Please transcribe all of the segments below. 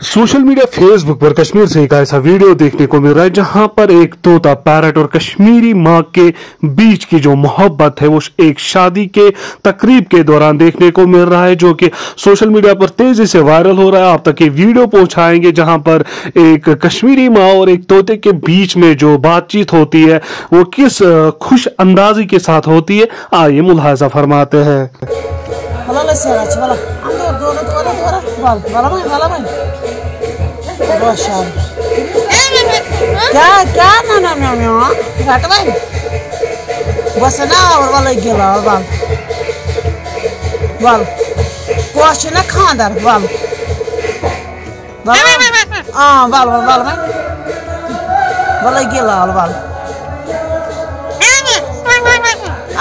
Social media Facebook पर कश्मीर से एक ऐसा वीडियो देखने को मिल रहा है जहाँ पर एक तोता पैरट और कश्मीरी माँ के बीच की जो मोहब्बत है वो एक शादी के तकरीब के दौरान देखने को मिल रहा है जो कि सोशल मीडिया पर तेज़ी से वायरल हो रहा है आप तक ये वीडियो पहुंचाएँगे जहाँ पर एक कश्मीरी माँ और एक तोते के बीच में जो बातचीत होती है वो किस खुश अंदाजी के साथ होती है आइए मुलाजा फरमाते हैं Boşver. Gel gel anam yom yom. Katılayım. Basına var vallahi gel var val. Val. Boşuna kandar val. Val. Aa val val val. Vallahi gel al val.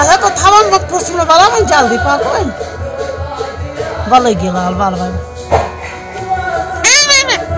Aga ko tamam bak prosunu valamın çaldı pakoy. Vallahi gel al val val.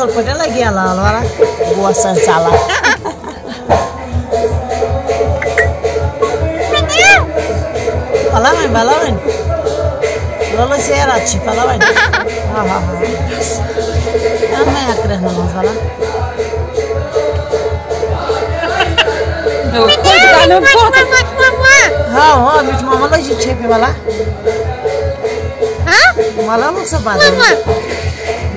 asal pada lagi ala ala buasa salah palawan palawan lolo saya raci palawan ha ha ha ama ya kira nama salah ha ha mich mama lagi cepi malah malah lu sebadan malah main jigar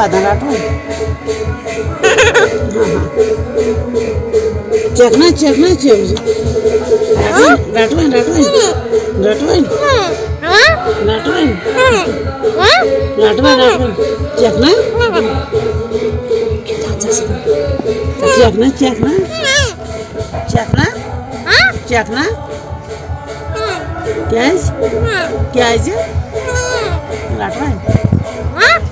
Kalau dia badan ratu. Cek na cek na cek. Ratu ratu ratu ratu ratu ratu ratu cek na. Cek